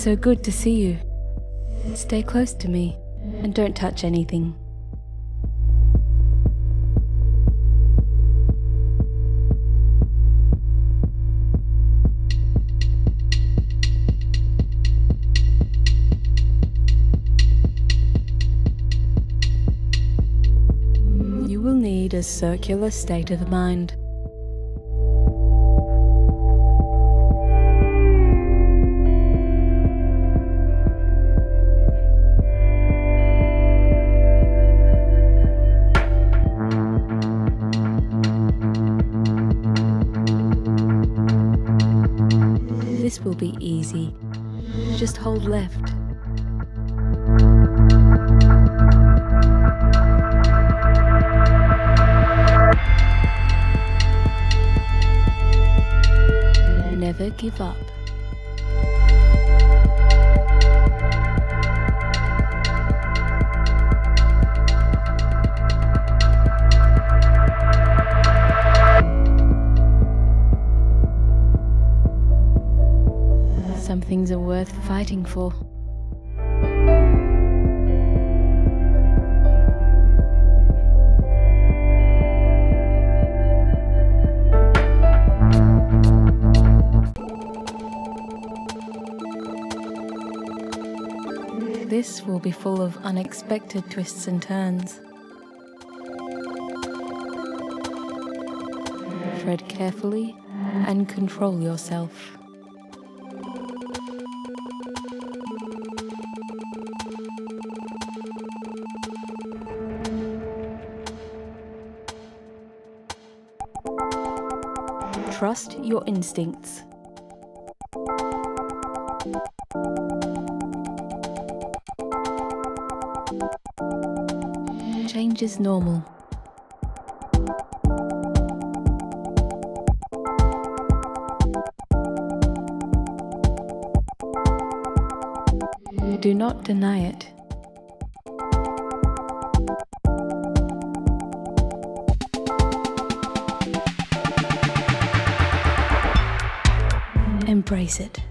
It's so good to see you. Stay close to me and don't touch anything. You will need a circular state of mind. Just hold left. Never give up. Things are worth fighting for. This will be full of unexpected twists and turns. Tread carefully and control yourself. Trust your instincts. Change is normal. Do not deny it. Embrace it.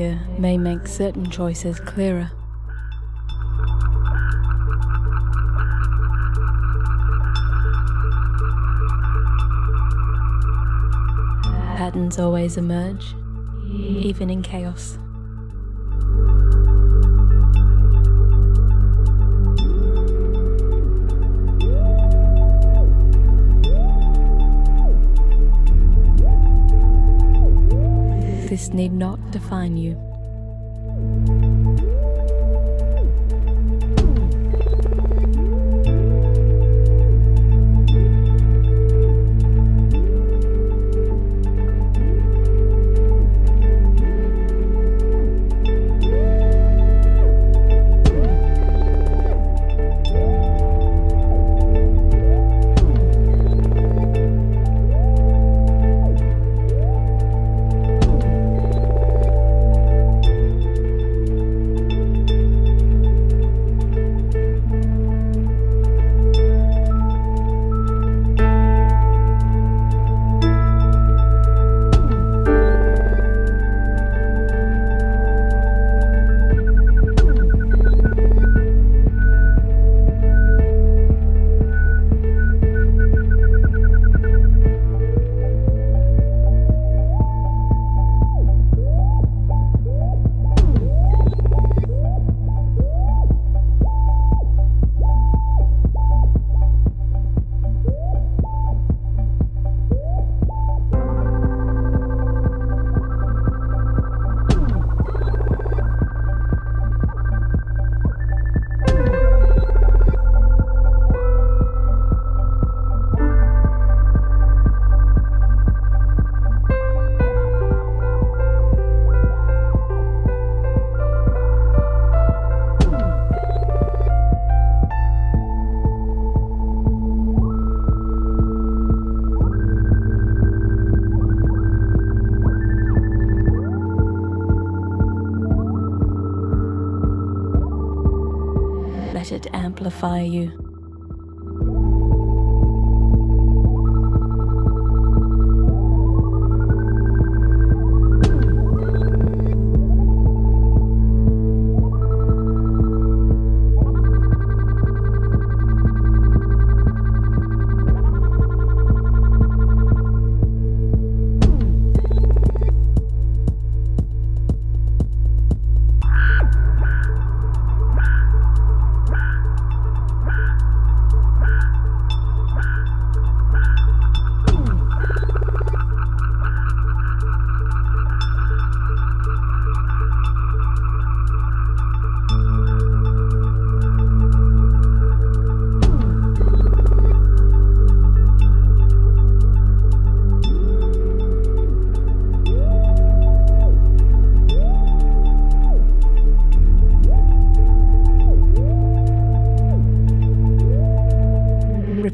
Anger may make certain choices clearer. Patterns always emerge, even in chaos. This need not define you. let it amplify you.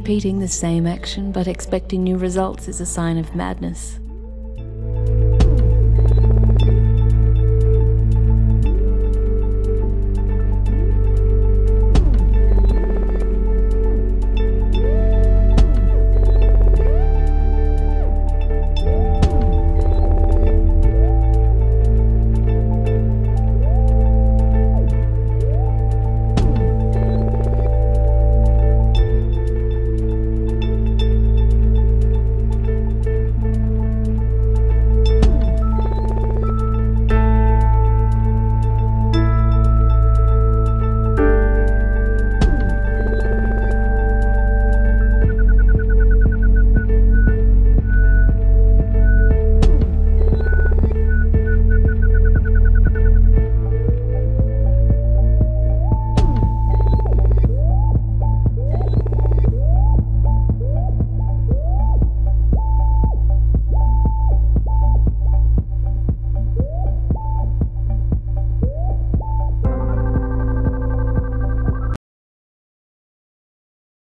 Repeating the same action but expecting new results is a sign of madness.